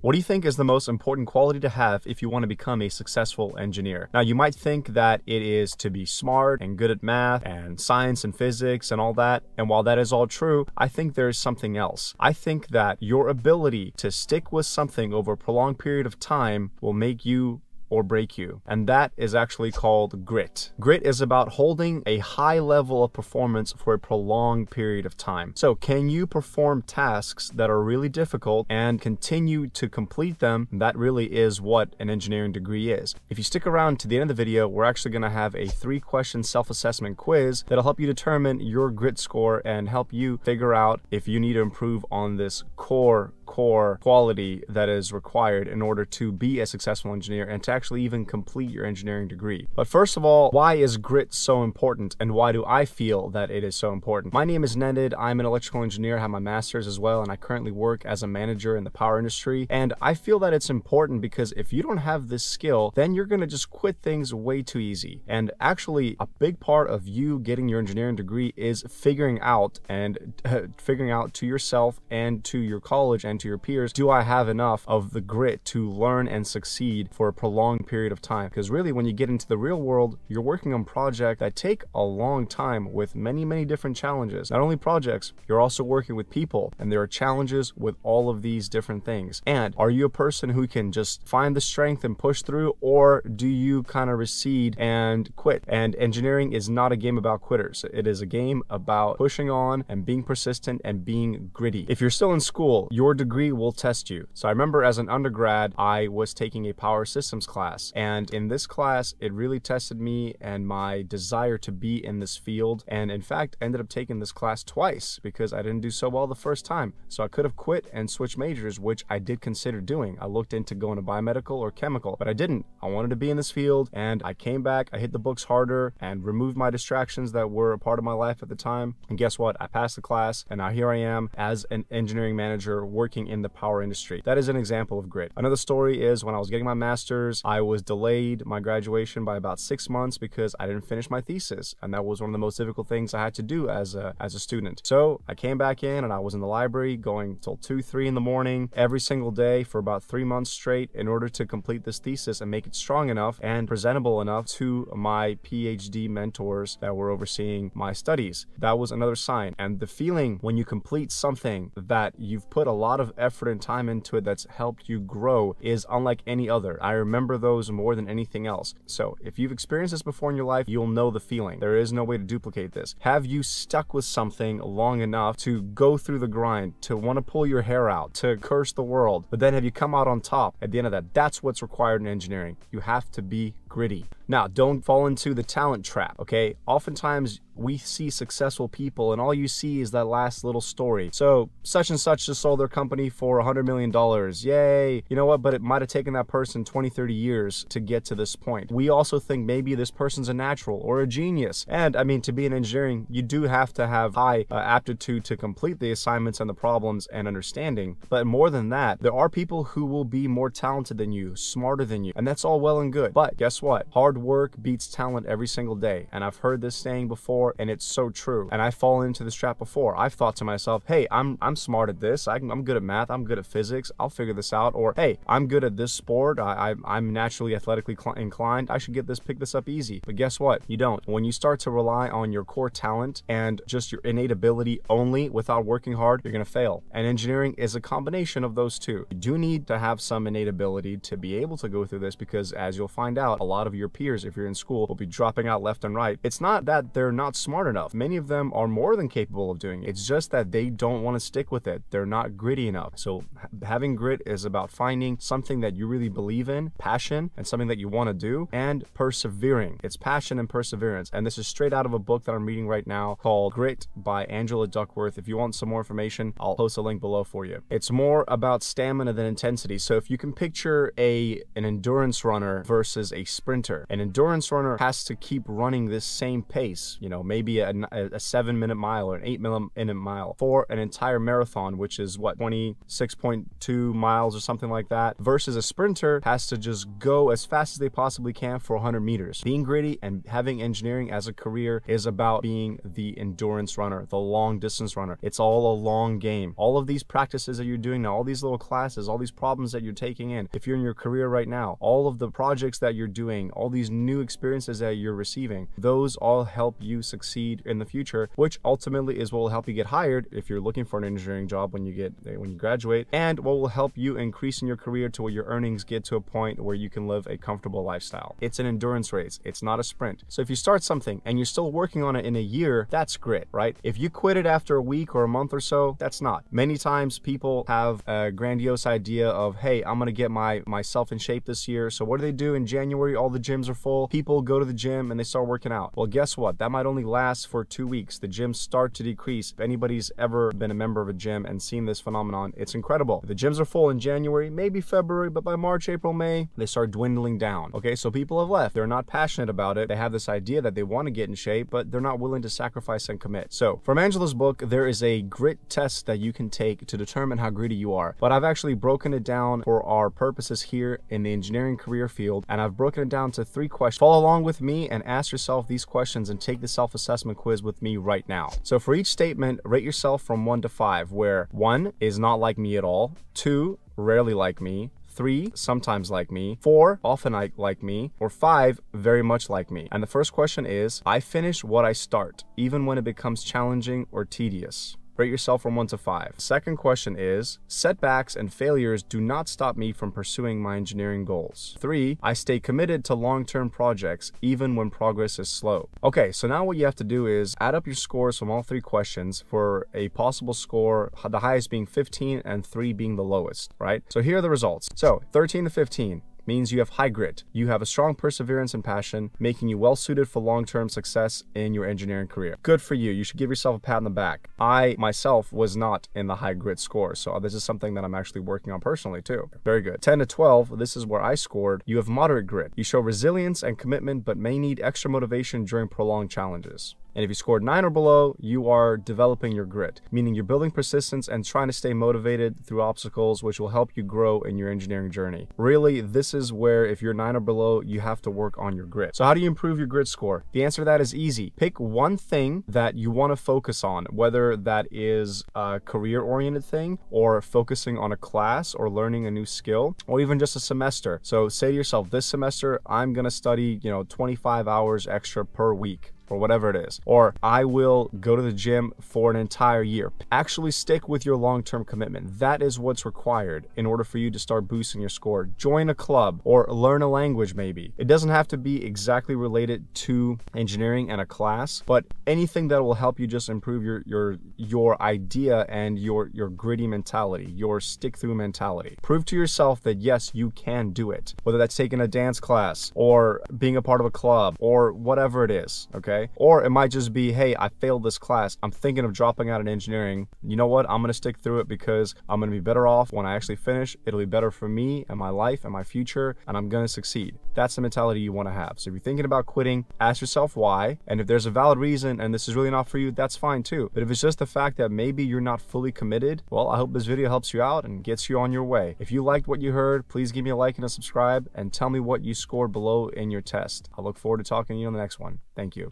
What do you think is the most important quality to have if you want to become a successful engineer? Now, you might think that it is to be smart and good at math and science and physics and all that. And while that is all true, I think there is something else. I think that your ability to stick with something over a prolonged period of time will make you or break you. And that is actually called grit. Grit is about holding a high level of performance for a prolonged period of time. So can you perform tasks that are really difficult and continue to complete them? That really is what an engineering degree is. If you stick around to the end of the video, we're actually gonna have a three question self-assessment quiz that'll help you determine your grit score and help you figure out if you need to improve on this core core quality that is required in order to be a successful engineer and to actually even complete your engineering degree. But first of all, why is grit so important and why do I feel that it is so important? My name is Nenad. I'm an electrical engineer, I have my master's as well, and I currently work as a manager in the power industry. And I feel that it's important because if you don't have this skill, then you're gonna just quit things way too easy. And actually, a big part of you getting your engineering degree is figuring out and uh, figuring out to yourself and to your college and to your peers, do I have enough of the grit to learn and succeed for a prolonged period of time? Because really, when you get into the real world, you're working on projects that take a long time with many, many different challenges. Not only projects, you're also working with people, and there are challenges with all of these different things. And are you a person who can just find the strength and push through, or do you kind of recede and quit? And engineering is not a game about quitters. It is a game about pushing on and being persistent and being gritty. If you're still in school, your degree degree will test you. So I remember as an undergrad, I was taking a power systems class. And in this class, it really tested me and my desire to be in this field. And in fact, ended up taking this class twice because I didn't do so well the first time. So I could have quit and switched majors, which I did consider doing. I looked into going to biomedical or chemical, but I didn't. I wanted to be in this field and I came back, I hit the books harder and removed my distractions that were a part of my life at the time. And guess what? I passed the class and now here I am as an engineering manager working working in the power industry. That is an example of grit. Another story is when I was getting my master's, I was delayed my graduation by about six months because I didn't finish my thesis. And that was one of the most difficult things I had to do as a, as a student. So I came back in and I was in the library going till two, three in the morning every single day for about three months straight in order to complete this thesis and make it strong enough and presentable enough to my PhD mentors that were overseeing my studies. That was another sign. And the feeling when you complete something that you've put a lot of of effort and time into it that's helped you grow is unlike any other. I remember those more than anything else. So if you've experienced this before in your life, you'll know the feeling. There is no way to duplicate this. Have you stuck with something long enough to go through the grind, to want to pull your hair out, to curse the world, but then have you come out on top at the end of that? That's what's required in engineering. You have to be gritty. Now, don't fall into the talent trap, okay? Oftentimes, we see successful people and all you see is that last little story. So, such and such just sold their company for $100 million. Yay! You know what? But it might have taken that person 20, 30 years to get to this point. We also think maybe this person's a natural or a genius. And I mean, to be in engineering, you do have to have high uh, aptitude to complete the assignments and the problems and understanding. But more than that, there are people who will be more talented than you, smarter than you, and that's all well and good. But guess what? Hard work beats talent every single day. And I've heard this saying before, and it's so true. And I've fallen into this trap before. I've thought to myself, hey, I'm I'm smart at this. I, am good at math. I'm good at physics. I'll figure this out. Or hey, I'm good at this sport. I, I am naturally athletically inclined. I should get this pick this up easy. But guess what? You don't. When you start to rely on your core talent and just your innate ability only without working hard, you're gonna fail. And engineering is a combination of those two. You do need to have some innate ability to be able to go through this because as you'll find out, a lot of your peers, if you're in school, will be dropping out left and right. It's not that they're not smart enough. Many of them are more than capable of doing it. It's just that they don't want to stick with it. They're not gritty enough. So having grit is about finding something that you really believe in, passion, and something that you want to do, and persevering. It's passion and perseverance. And this is straight out of a book that I'm reading right now called Grit by Angela Duckworth. If you want some more information, I'll post a link below for you. It's more about stamina than intensity. So if you can picture a an endurance runner versus a sprinter. An endurance runner has to keep running this same pace, you know, maybe a, a seven minute mile or an eight minute mile for an entire marathon, which is what, 26.2 miles or something like that, versus a sprinter has to just go as fast as they possibly can for 100 meters. Being gritty and having engineering as a career is about being the endurance runner, the long distance runner. It's all a long game. All of these practices that you're doing now, all these little classes, all these problems that you're taking in, if you're in your career right now, all of the projects that you're doing, all these new experiences that you're receiving, those all help you succeed in the future, which ultimately is what will help you get hired if you're looking for an engineering job when you get when you graduate, and what will help you increase in your career to where your earnings get to a point where you can live a comfortable lifestyle. It's an endurance race. It's not a sprint. So if you start something and you're still working on it in a year, that's grit, right? If you quit it after a week or a month or so, that's not. Many times people have a grandiose idea of, hey, I'm gonna get my myself in shape this year. So what do they do in January? All the gyms are full. People go to the gym and they start working out. Well, guess what? That might only last for two weeks. The gyms start to decrease. If anybody's ever been a member of a gym and seen this phenomenon, it's incredible. The gyms are full in January, maybe February, but by March, April, May, they start dwindling down. Okay, so people have left. They're not passionate about it. They have this idea that they want to get in shape, but they're not willing to sacrifice and commit. So from Angela's book, there is a grit test that you can take to determine how gritty you are. But I've actually broken it down for our purposes here in the engineering career field, and I've broken it down to three questions. Follow along with me and ask yourself these questions and take the self-assessment quiz with me right now. So for each statement, rate yourself from one to five, where one is not like me at all, two, rarely like me, three, sometimes like me, four, often like me, or five, very much like me. And the first question is, I finish what I start, even when it becomes challenging or tedious. Rate yourself from 1 to 5. Second question is, setbacks and failures do not stop me from pursuing my engineering goals. 3. I stay committed to long-term projects even when progress is slow. Okay, so now what you have to do is add up your scores from all three questions for a possible score, the highest being 15 and 3 being the lowest, right? So here are the results. So 13 to 15, means you have high grit. You have a strong perseverance and passion, making you well suited for long-term success in your engineering career. Good for you. You should give yourself a pat on the back. I myself was not in the high grit score, so this is something that I'm actually working on personally too. Very good. 10 to 12, this is where I scored. You have moderate grit. You show resilience and commitment, but may need extra motivation during prolonged challenges. And if you scored 9 or below, you are developing your grit, meaning you're building persistence and trying to stay motivated through obstacles, which will help you grow in your engineering journey. Really, this is where if you're 9 or below, you have to work on your grit. So how do you improve your grit score? The answer to that is easy. Pick one thing that you want to focus on, whether that is a career-oriented thing or focusing on a class or learning a new skill or even just a semester. So say to yourself, this semester, I'm going to study, you know, 25 hours extra per week or whatever it is. Or I will go to the gym for an entire year. Actually stick with your long-term commitment. That is what's required in order for you to start boosting your score. Join a club or learn a language maybe. It doesn't have to be exactly related to engineering and a class, but anything that will help you just improve your your your idea and your your gritty mentality, your stick through mentality. Prove to yourself that yes, you can do it. Whether that's taking a dance class or being a part of a club or whatever it is, okay? Okay? Or it might just be, hey, I failed this class. I'm thinking of dropping out in engineering. You know what? I'm gonna stick through it because I'm gonna be better off when I actually finish. It'll be better for me and my life and my future, and I'm gonna succeed. That's the mentality you wanna have. So if you're thinking about quitting, ask yourself why. And if there's a valid reason and this is really not for you, that's fine too. But if it's just the fact that maybe you're not fully committed, well, I hope this video helps you out and gets you on your way. If you liked what you heard, please give me a like and a subscribe and tell me what you scored below in your test. I look forward to talking to you on the next one. Thank you.